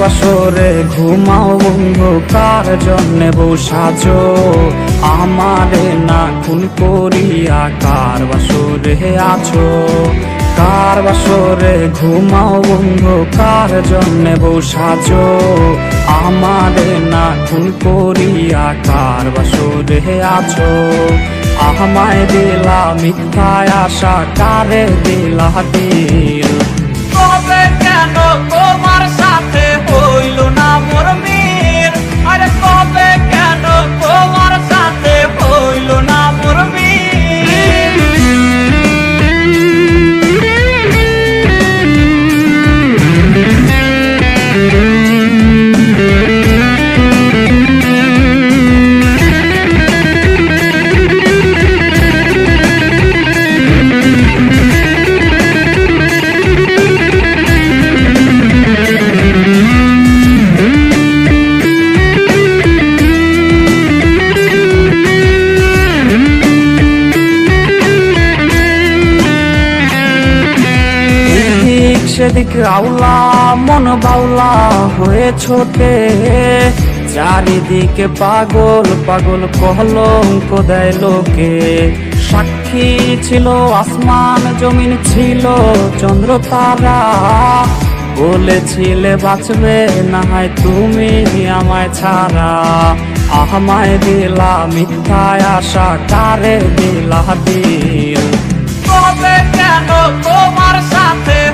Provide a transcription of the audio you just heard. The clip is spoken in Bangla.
বাসরে ঘুমাও বন্ধু কার জন্যে বউ সাজো আমারে না খুন করিয়া কার বাসরে আছো? কার বাসরে ঘুমাও বন্ধু কার জন্যে বউ সাজো আমারে না খুন করিয়া কার বাসরে আছো? আমায় দিলা মিথ্যায় আশা, কারে দিলা দিল সেদিক আউলা, মন বাউলা হয়ে ছোটে। চারিদিকে পাগল পাগল কলঙ্ক দেয় লোকে। সাক্ষী ছিল, আসমান, জমিন ছিল, চন্দ্র তারা। বলেছিলে বাঁচবে, না হয় তুমি আমায় ছাড়া। আমায় দিলা মিথ্যায় আশা, কারে দিলা দিল? তোমার সাথে